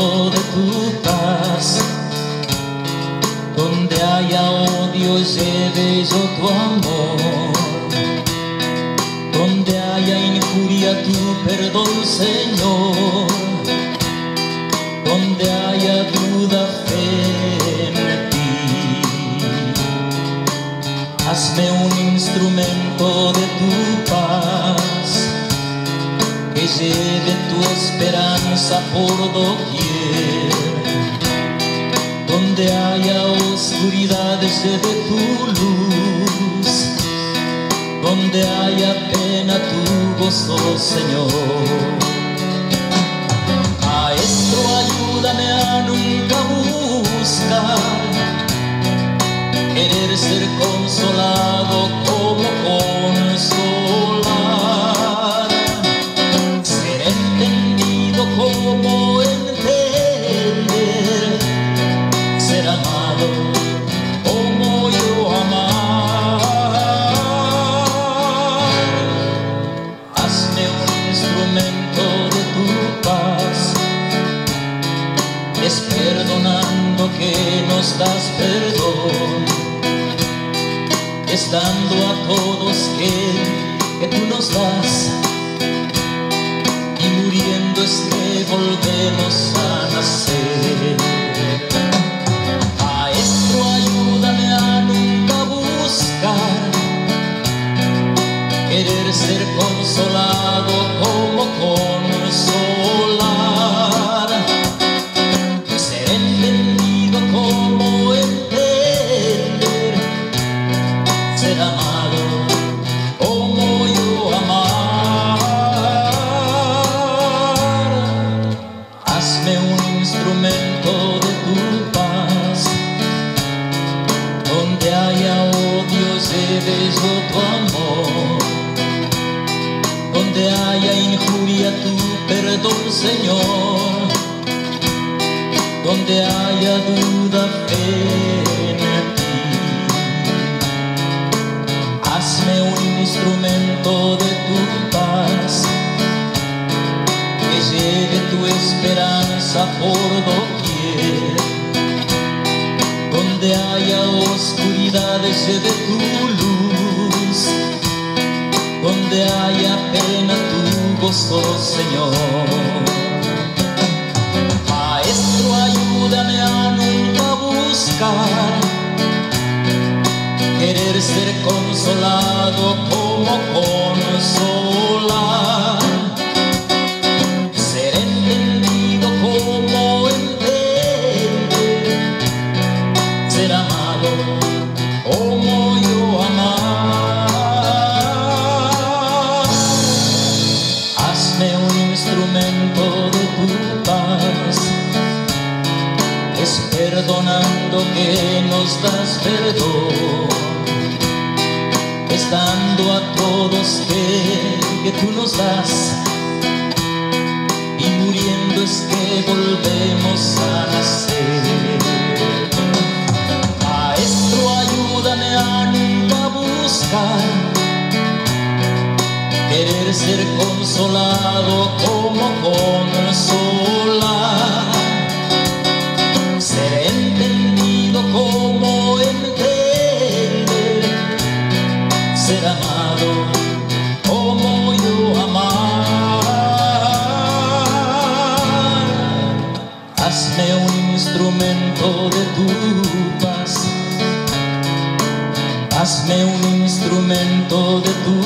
de tu paz. Donde haya odio, lleve yo tu amor. Donde haya injuria, tu perdón, Señor. Donde haya duda, fe en ti. Hazme un instrumento de tu paz que lleve tu esperanza por doquier. Donde haya oscuridad, lleve tu luz. Donde haya pena, tu gozo, Señor. Maestro, ayúdame a nunca buscar querer ser consolado dando a todos que, que tú nos das y muriendo es que volvemos a nacer. Maestro, ayúdame a nunca buscar querer ser consolado como consolar, tu amor, donde haya injuria, tu perdón, Señor, donde haya duda, fe en ti. Hazme un instrumento de tu paz que lleve tu esperanza por doquier. Donde haya oscuridad, lleve tu gozo, Señor. Maestro, ayúdame a nunca buscar querer ser consolado como consolar, ser entendido como entender, ser amado que nos das perdón, es dando a todos que, que tú nos das, y muriendo es que volvemos a nacer. Maestro, ayúdame a nunca buscar querer ser consolado como ser amado oh, como eu amar. Hazme um instrumento de tu paz. Hazme um instrumento de tu